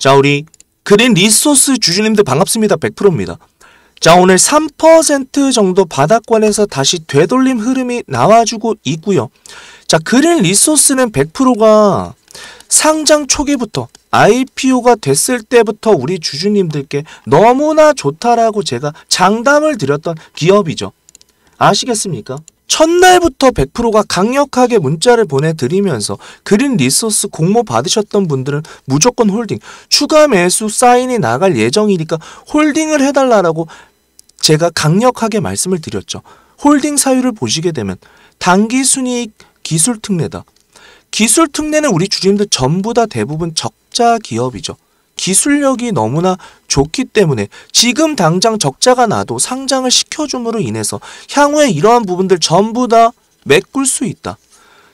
자, 우리 그린 리소스 주주님들 반갑습니다. 100%입니다. 자, 오늘 3% 정도 바닥권에서 다시 되돌림 흐름이 나와주고 있고요. 자, 그린 리소스는 100%가 상장 초기부터 IPO가 됐을 때부터 우리 주주님들께 너무나 좋다라고 제가 장담을 드렸던 기업이죠. 아시겠습니까? 첫날부터 100%가 강력하게 문자를 보내드리면서 그린 리소스 공모 받으셨던 분들은 무조건 holding, 추가 매수 사인이 나갈 예정이니까 holding을 해달라고 제가 강력하게 말씀을 드렸죠. holding 사유를 보시게 되면 단기 순이익 기술 특례다. 기술 특례는 우리 주주님들 전부 다 대부분 적자 기업이죠. 기술력이 너무나 좋기 때문에 지금 당장 적자가 나도 상장을 시켜줌으로 인해서 향후에 이러한 부분들 전부 다 메꿀 수 있다.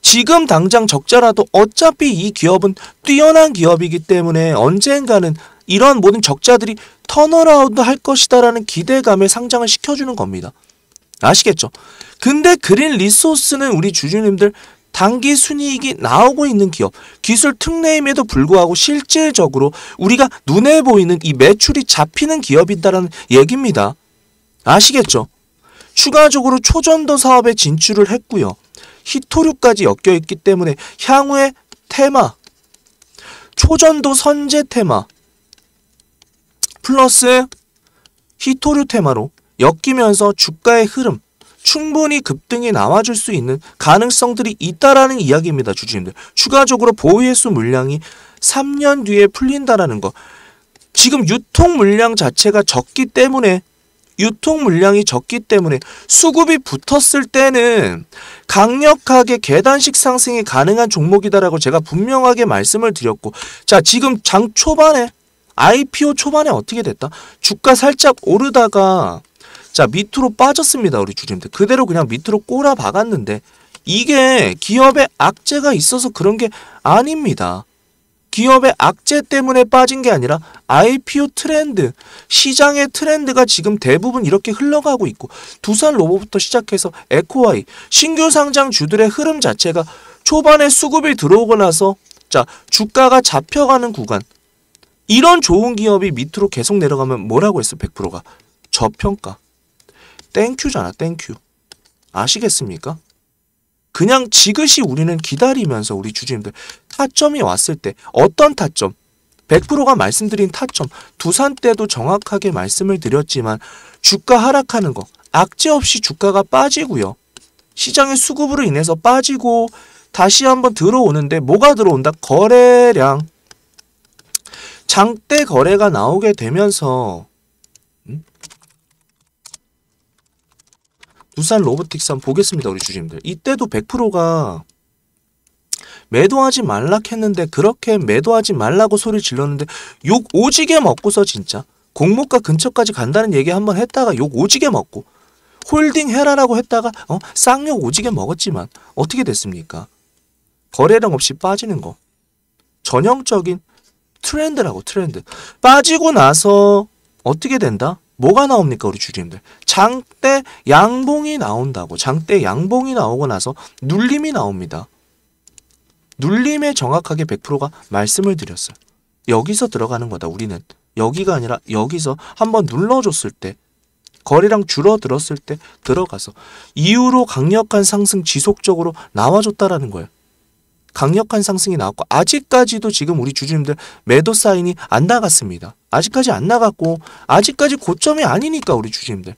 지금 당장 적자라도 어차피 이 기업은 뛰어난 기업이기 때문에 언젠가는 이러한 모든 적자들이 turnaround 할 것이다라는 기대감에 상장을 시켜주는 겁니다. 아시겠죠? 근데 그린 리소스는 우리 주주님들 단기 순이익이 나오고 있는 기업, 기술 특례임에도 불구하고 실질적으로 우리가 눈에 보이는 이 매출이 잡히는 기업이다라는 얘기입니다. 아시겠죠? 추가적으로 초전도 사업에 진출을 했고요. 히토류까지 엮여 있기 때문에 향후의 테마, 초전도 선제 테마, 플러스 히토류 테마로 엮이면서 주가의 흐름, 충분히 급등이 나와줄 수 있는 가능성들이 있다라는 이야기입니다. 주주님들. 추가적으로 보유횟수 물량이 3년 뒤에 풀린다라는 거. 지금 유통 물량 자체가 적기 때문에 유통 물량이 적기 때문에 수급이 붙었을 때는 강력하게 계단식 상승이 가능한 종목이다라고 제가 분명하게 말씀을 드렸고 자 지금 장 초반에 IPO 초반에 어떻게 됐다? 주가 살짝 오르다가 자 밑으로 빠졌습니다 우리 주주님들. 그대로 그냥 밑으로 꼬라 박았는데 이게 기업의 악재가 있어서 그런 게 아닙니다. 기업의 악재 때문에 빠진 게 아니라 IPO 트렌드 시장의 트렌드가 지금 대부분 이렇게 흘러가고 있고 두산 로봇부터 시작해서 에코와이 신규 상장 주들의 흐름 자체가 초반에 수급이 들어오고 나서 자 주가가 잡혀가는 구간. 이런 좋은 기업이 밑으로 계속 내려가면 뭐라고 했어 100%가? 저평가 thank you잖아 thank you 아시겠습니까? 그냥 지그시 우리는 기다리면서 우리 주주님들 타점이 왔을 때 어떤 타점 100%가 말씀드린 타점 두산 때도 정확하게 말씀을 드렸지만 주가 하락하는 거 악재 없이 주가가 빠지고요. 시장의 수급으로 인해서 빠지고 다시 한번 들어오는데 뭐가 들어온다? 거래량 장대 거래가 나오게 되면서 두산 로보틱스 한번 보겠습니다. 우리 주주님들. 이때도 100%가 매도하지 말라 했는데 그렇게 매도하지 말라고 소리 질렀는데 욕 오지게 먹고서 진짜 공모가 근처까지 간다는 얘기 한번 했다가 욕 오지게 먹고 holding 해라라고 했다가 어 쌍욕 오지게 먹었지만 어떻게 됐습니까? 거래량 없이 빠지는 거 전형적인 트렌드라고 트렌드 빠지고 나서 어떻게 된다? 뭐가 나옵니까 우리 주주님들? 장대 양봉이 나온다고. 장대 양봉이 나오고 나서 눌림이 나옵니다. 눌림에 정확하게 100%가 말씀을 드렸어요. 여기서 들어가는 거다 우리는. 여기가 아니라 여기서 한번 눌러줬을 때 거래량 줄어들었을 때 들어가서 이후로 강력한 상승 지속적으로 나와줬다라는 거예요 강력한 상승이 나왔고 아직까지도 지금 우리 주주님들 매도 사인이 안 나갔습니다. 아직까지 안 나갔고 아직까지 고점이 아니니까 우리 주주님들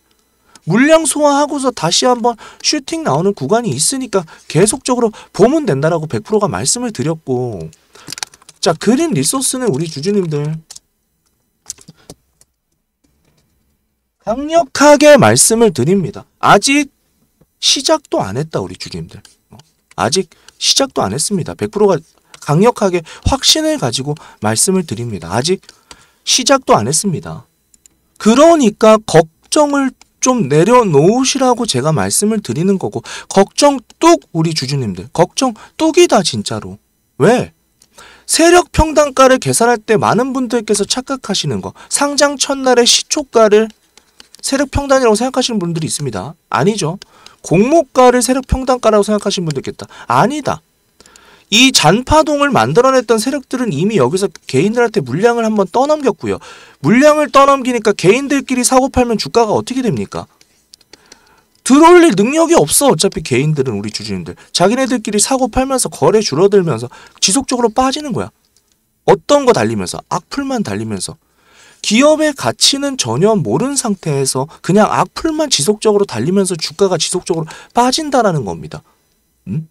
물량 소화하고서 다시 한번 슈팅 나오는 구간이 있으니까 계속적으로 보면 된다라고 100%가 말씀을 드렸고 자 그린 리소스는 우리 주주님들 강력하게 말씀을 드립니다. 아직 시작도 안 했다 우리 주주님들 어? 아직 시작도 안 했습니다. 100%가 강력하게 확신을 가지고 말씀을 드립니다. 아직 시작도 안 했습니다. 그러니까 걱정을 좀 내려놓으시라고 제가 말씀을 드리는 거고 걱정 뚝 우리 주주님들 걱정 뚝이다 진짜로 왜? 세력 평단가를 계산할 때 많은 분들께서 착각하시는 거 상장 첫날의 시초가를 세력 평단이라고 생각하시는 분들이 있습니다. 아니죠. 공모가를 세력 평단가라고 생각하시는 분들 있겠다. 아니다. 이 잔파동을 만들어냈던 세력들은 이미 여기서 개인들한테 물량을 한번 떠넘겼고요. 물량을 떠넘기니까 개인들끼리 사고 팔면 주가가 어떻게 됩니까? 들어올릴 능력이 없어 어차피 개인들은 우리 주주님들 자기네들끼리 사고 팔면서 거래 줄어들면서 지속적으로 빠지는 거야 어떤 거 달리면서 악플만 달리면서 기업의 가치는 전혀 모르는 상태에서 그냥 악플만 지속적으로 달리면서 주가가 지속적으로 빠진다라는 겁니다 음?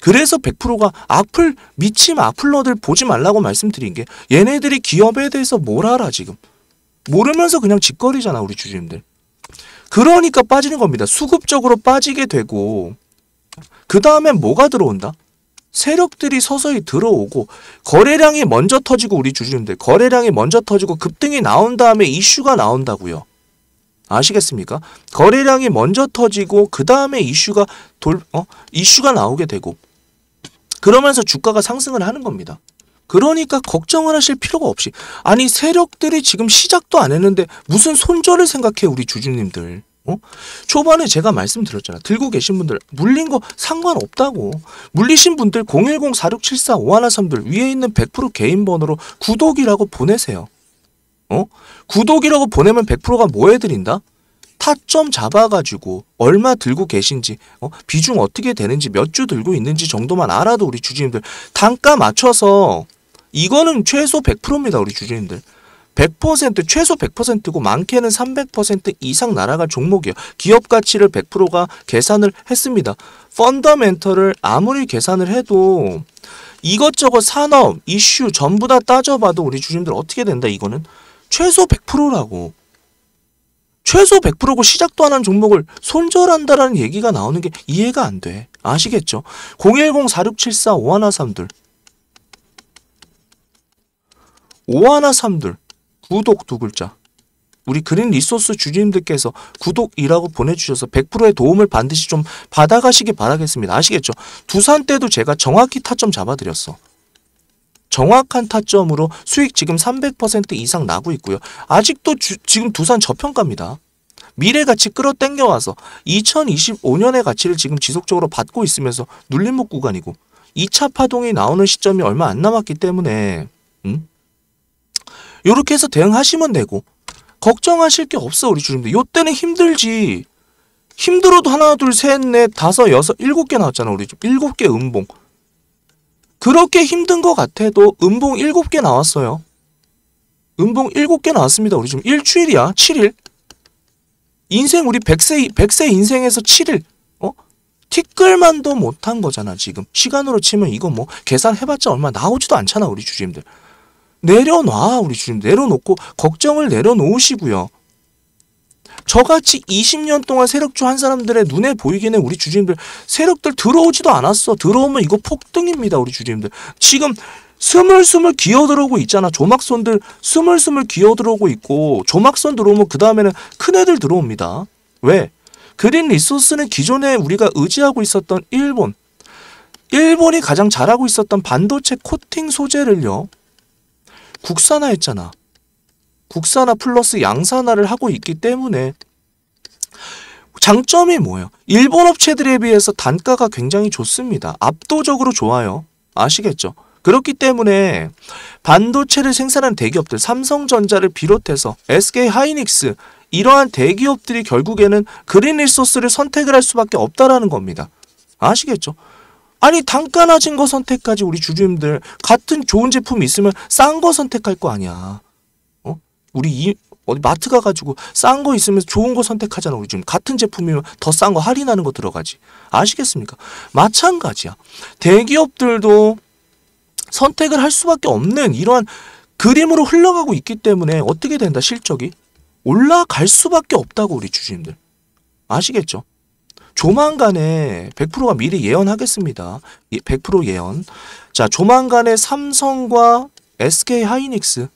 그래서 100%가 악플 미침 악플러들 보지 말라고 말씀드린 게 얘네들이 기업에 대해서 뭘 알아 지금 모르면서 그냥 짓거리잖아 우리 주주님들 그러니까 빠지는 겁니다. 수급적으로 빠지게 되고 그 다음에 뭐가 들어온다? 세력들이 서서히 들어오고 거래량이 먼저 터지고 우리 주주님들 거래량이 먼저 터지고 급등이 나온 다음에 이슈가 나온다고요. 아시겠습니까? 거래량이 먼저 터지고 그 다음에 이슈가 돌 어? 이슈가 나오게 되고 그러면서 주가가 상승을 하는 겁니다. 그러니까 걱정을 하실 필요가 없이 아니 세력들이 지금 시작도 안 했는데 무슨 손절을 생각해 우리 주주님들 어? 초반에 제가 말씀드렸잖아 들고 계신 분들 물린 거 상관없다고 물리신 분들 010-4674-5113들 위에 있는 100% 개인 번호로 구독이라고 보내세요 어? 구독이라고 보내면 100%가 뭐 해드린다? 타점 잡아가지고 얼마 들고 계신지 어? 비중 어떻게 되는지 몇 주 들고 있는지 정도만 알아도 우리 주주님들 단가 맞춰서 이거는 최소 100%입니다. 우리 주주님들. 100% 최소 100%고 많게는 300% 이상 날아갈 종목이에요. 기업 가치를 100%가 계산을 했습니다. 펀더멘털을 아무리 계산을 해도 이것저것 산업, 이슈 전부 다 따져봐도 우리 주주님들 어떻게 된다 이거는 최소 100%라고 최소 100%고 시작도 안 한 종목을 손절한다라는 얘기가 나오는 게 이해가 안 돼. 아시겠죠? 010-4674-5113둘 오하나 삼들 구독 두 글자 우리 그린 리소스 주주님들께서 구독이라고 보내주셔서 100%의 도움을 반드시 좀 받아가시기 바라겠습니다. 아시겠죠? 두산 때도 제가 정확히 타점 잡아드렸어. 정확한 타점으로 수익 지금 300% 이상 나고 있고요. 아직도 주, 지금 두산 저평가입니다. 미래 가치 끌어당겨와서 2025년의 가치를 지금 지속적으로 받고 있으면서 눌림목 구간이고 2차 파동이 나오는 시점이 얼마 안 남았기 때문에 음? 요렇게 해서 대응하시면 되고 걱정하실 게 없어 우리 주님들. 요때는 힘들지. 힘들어도 하나 둘셋넷 다섯 여섯 일곱 개 나왔잖아 우리 집 일곱 개 음봉. 그렇게 힘든 것 같아도 음봉 일곱 개 나왔어요. 음봉 일곱 개 나왔습니다 우리 지금 일주일이야 7일. 인생 우리 100세 100세 인생에서 7일. 어? 티끌만도 못한 거잖아 지금. 시간으로 치면 이거 뭐 계산해봤자 얼마 나오지도 않잖아 우리 주주님들 내려놔 우리 주님 내려놓고 걱정을 내려놓으시고요. 저같이 20년 동안 세력주 한 사람들의 눈에 보이기는 우리 주주님들 세력들 들어오지도 않았어. 들어오면 이거 폭등입니다. 우리 주주님들. 지금 스물스물 기어들어오고 있잖아. 조막선들 스물스물 기어들어오고 있고 조막선 들어오면 그 다음에는 큰 애들 들어옵니다. 왜? 그린 리소스는 기존에 우리가 의지하고 있었던 일본 일본이 가장 잘하고 있었던 반도체 코팅 소재를요. 국산화했잖아. 국산화 플러스 양산화를 하고 있기 때문에 장점이 뭐예요? 일본 업체들에 비해서 단가가 굉장히 좋습니다. 압도적으로 좋아요. 아시겠죠? 그렇기 때문에 반도체를 생산한 대기업들 삼성전자를 비롯해서 SK 하이닉스 이러한 대기업들이 결국에는 그린 리소스를 선택을 할 수밖에 없다라는 겁니다. 아시겠죠? 아니 단가 낮은 거 선택까지 우리 주주님들 같은 좋은 제품 있으면 싼 거 선택할 거 아니야. 어? 우리 이 어디 마트 가가지고 싼 거 있으면 좋은 거 선택하잖아 우리 지금 같은 제품이면 더 싼 거 할인하는 거 들어가지 아시겠습니까? 마찬가지야. 대기업들도 선택을 할 수밖에 없는 이러한 그림으로 흘러가고 있기 때문에 어떻게 된다 실적이 올라갈 수밖에 없다고 우리 주주님들 아시겠죠? 조만간에 100%가 미리 예언하겠습니다. 100% 예언. 자, 조만간에 삼성과 SK 하이닉스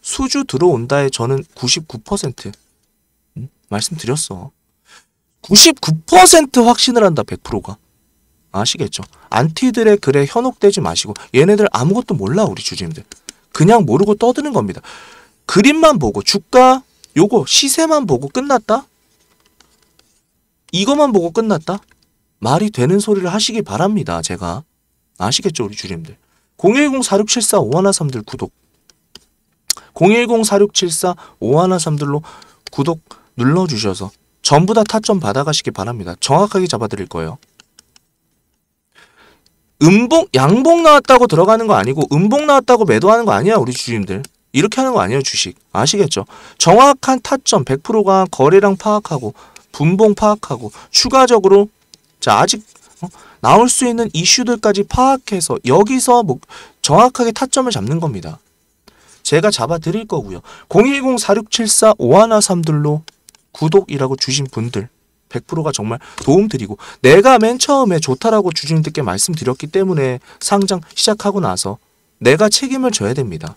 수주 들어온다에 저는 99% 음? 말씀드렸어. 99% 확신을 한다 100%가. 아시겠죠? 안티들의 글에 현혹되지 마시고 얘네들 아무것도 몰라 우리 주주님들. 그냥 모르고 떠드는 겁니다. 그림만 보고 주가 요거 시세만 보고 끝났다? 이것만 보고 끝났다? 말이 되는 소리를 하시기 바랍니다. 제가 아시겠죠 우리 주님들 010-4674-5113들 구독 010-4674-5113들로 구독 눌러주셔서 전부 다 타점 받아가시기 바랍니다. 정확하게 잡아드릴 거예요. 음봉, 양봉 나왔다고 들어가는 거 아니고 음봉 나왔다고 매도하는 거 아니야 우리 주주님들. 이렇게 하는 거 아니에요 주식. 아시겠죠? 정확한 타점 100%가 거래량 파악하고 분봉 파악하고 추가적으로 자 아직 어? 나올 수 있는 이슈들까지 파악해서 여기서 뭐 정확하게 타점을 잡는 겁니다. 제가 잡아 드릴 거고요. 010-4674-5113들로 구독이라고 주신 분들 100%가 정말 도움 드리고 내가 맨 처음에 좋다라고 주주님들께 말씀드렸기 때문에 상장 시작하고 나서 내가 책임을 져야 됩니다.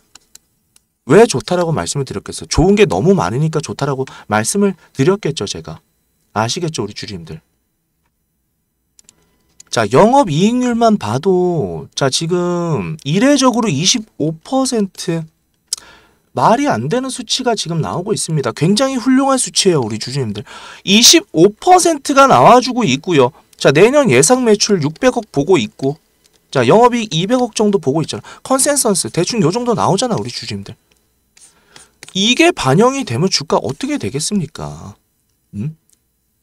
왜 좋다라고 말씀을 드렸겠어요? 좋은 게 너무 많으니까 좋다라고 말씀을 드렸겠죠, 제가. 아시겠죠, 우리 주주님들. 자, 영업 이익률만 봐도 자, 지금 이례적으로 25% 말이 안 되는 수치가 지금 나오고 있습니다. 굉장히 훌륭한 수치예요, 우리 주주님들. 25%가 나와주고 있고요. 자, 내년 예상 매출 600억 보고 있고, 자, 영업이익 200억 정도 보고 있잖아. 컨센서스 대충 요 정도 나오잖아, 우리 주주님들. 이게 반영이 되면 주가 어떻게 되겠습니까? 음?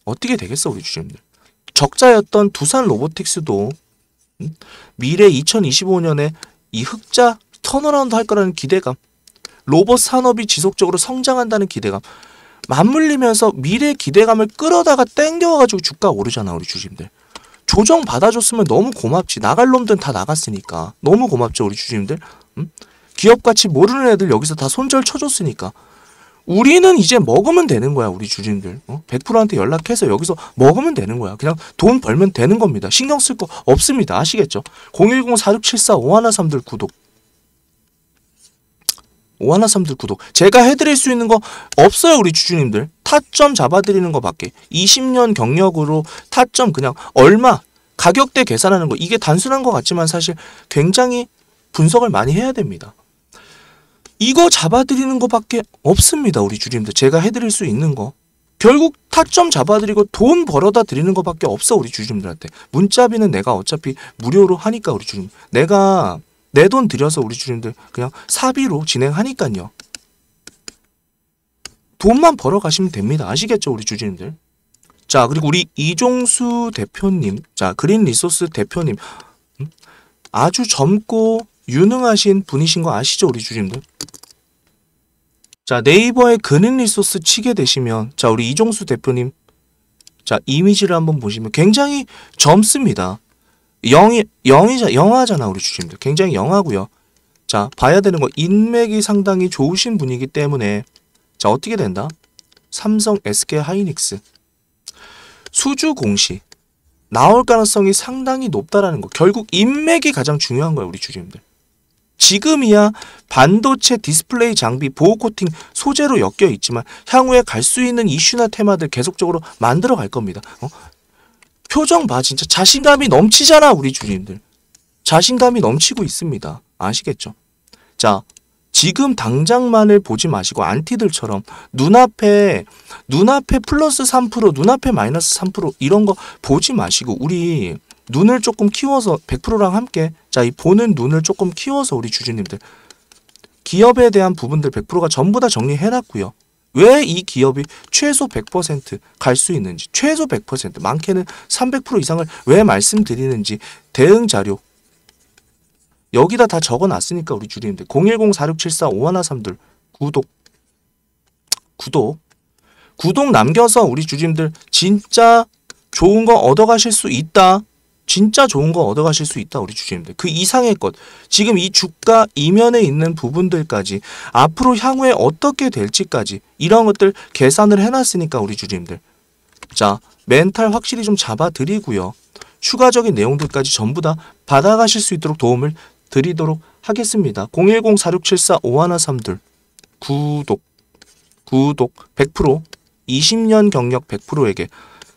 어떻게 되겠어, 우리 주주님들? 적자였던 두산 로보틱스도 음? 미래 2025년에 이 흑자 turnaround 할 거라는 기대감 로봇 산업이 지속적으로 성장한다는 기대감 맞물리면서 미래 기대감을 끌어다가 땡겨가지고 주가 오르잖아 우리 주주님들 조정 받아줬으면 너무 고맙지 나갈 놈들은 다 나갔으니까 너무 고맙죠 우리 주주님들 응? 기업 가치 모르는 애들 여기서 다 손절 쳐줬으니까 우리는 이제 먹으면 되는 거야 우리 주주님들 어? 100%한테 연락해서 여기서 먹으면 되는 거야 그냥 돈 벌면 되는 겁니다 신경 쓸 거 없습니다 아시겠죠 010-4674-5113들 구독 오하나삼들 구독. 제가 해드릴 수 있는 거 없어요, 우리 주주님들. 타점 잡아드리는 거밖에. 20년 경력으로 타점 그냥 얼마 가격대 계산하는 거 이게 단순한 것 같지만 사실 굉장히 분석을 많이 해야 됩니다. 이거 잡아드리는 거밖에 없습니다, 우리 주주님들. 제가 해드릴 수 있는 거. 결국 타점 잡아드리고 돈 벌어다 드리는 것밖에 없어 우리 주주님들한테 문자비는 내가 어차피 무료로 하니까 우리 주주님 내가 내 돈 들여서 우리 주님들 그냥 사비로 진행하니까요. 돈만 벌어 가시면 됩니다. 아시겠죠, 우리 주주님들? 자, 그리고 우리 이종수 대표님, 자, 그린 리소스 대표님, 음? 아주 젊고 유능하신 분이신 거 아시죠, 우리 주주님들? 자, 네이버에 그린 리소스 치게 되시면, 자, 우리 이종수 대표님, 자, 이미지를 한번 보시면 굉장히 젊습니다. young이 young이자 young하잖아 우리 주주님들 굉장히 young하고요. 자 봐야 되는 거 인맥이 상당히 좋으신 분이기 때문에 자 어떻게 된다? 삼성, SK 하이닉스 수주 공시 나올 가능성이 상당히 높다라는 거. 결국 인맥이 가장 중요한 거야 우리 주주님들. 지금이야 반도체 디스플레이 장비 보호 코팅 소재로 엮여 있지만 향후에 갈 수 있는 이슈나 테마들 계속적으로 만들어 갈 겁니다. 어? 표정 봐 진짜 자신감이 넘치잖아 우리 주주님들 자신감이 넘치고 있습니다 아시겠죠 자 지금 당장만을 보지 마시고 안티들처럼 눈앞에 눈앞에 플러스 3% 눈앞에 마이너스 3% 이런 거 보지 마시고 우리 눈을 조금 키워서 100%랑 함께 자 이 보는 눈을 조금 키워서 우리 주주님들. 기업에 대한 부분들 100%가 전부 다 정리해놨고요. 왜 이 기업이 최소 100%갈 수 있는지, 최소 100%, 많게는 300% 이상을 왜 말씀드리는지 대응 자료. 여기다 다 적어놨으니까 우리 주님들. 010-4674-5113들 구독. 구독. 구독 남겨서 우리 주님들 진짜 좋은 거 얻어가실 수 있다. 진짜 좋은 거 얻어가실 수 있다 우리 주주님들. 그 이상의 것. 지금 이 주가 이면에 있는 부분들까지 앞으로 향후에 어떻게 될지까지 이런 것들 계산을 해놨으니까 우리 주주님들. 자 멘탈 확실히 좀 잡아드리고요. 추가적인 내용들까지 전부 다 받아가실 수 있도록 도움을 드리도록 하겠습니다. 010-4674-5113들 구독. 구독. 100% 20년 경력 100%에게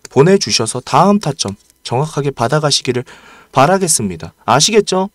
보내주셔서 다음 타점 정확하게 받아가시기를 바라겠습니다. 아시겠죠?